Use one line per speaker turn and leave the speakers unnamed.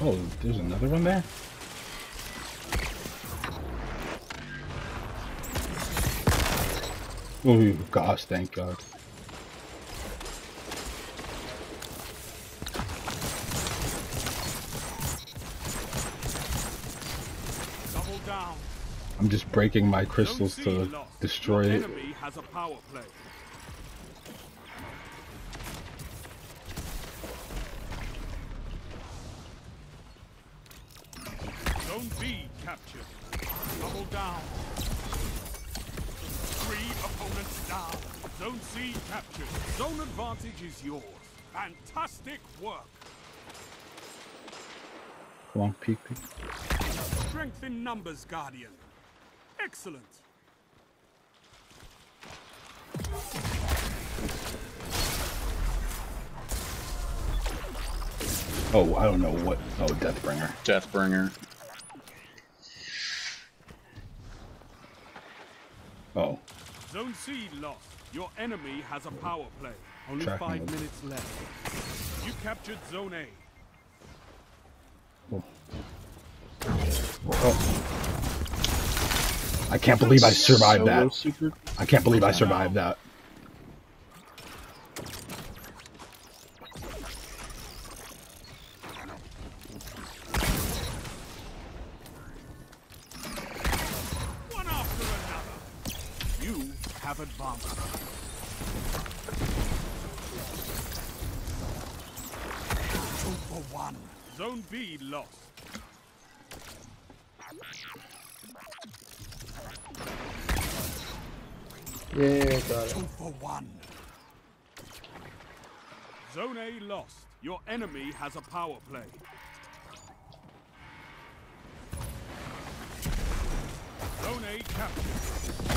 Oh, there's another one there? Oh gosh, thank God.
Double down.
I'm just breaking my crystals to destroy it.
enemy has a power play. Zone B captured. Double down. Three opponents down. Zone C captured. Zone advantage is yours. Fantastic work.
Come on, peek, peek.
Strength in numbers, Guardian. Excellent.
Oh, I don't know what. Oh, Deathbringer.
Deathbringer.
Oh,
Zone C lost. Your enemy has a power play. Only
Tracking
five
mode.
minutes left. You captured Zone A. Oh. Oh.
I can't believe I survived that. I can't believe I survived that.
You have advanced. Two for one. Zone B lost.
Yeah, got it.
Two for one. Zone A lost. Your enemy has a power play. Zone A captured.